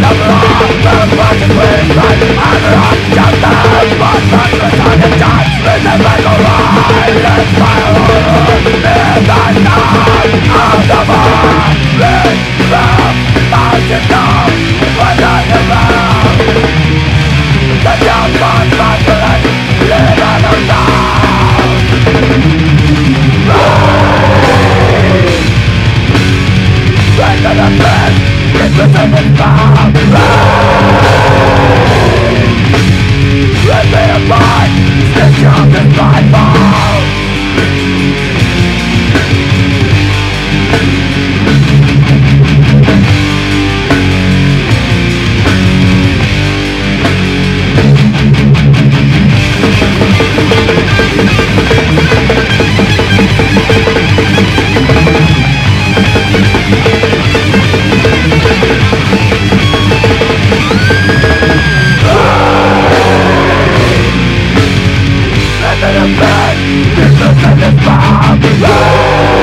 Never on the fucking way, like I'm not just a Strength of the flesh, resistance is power and the pain This is in this fire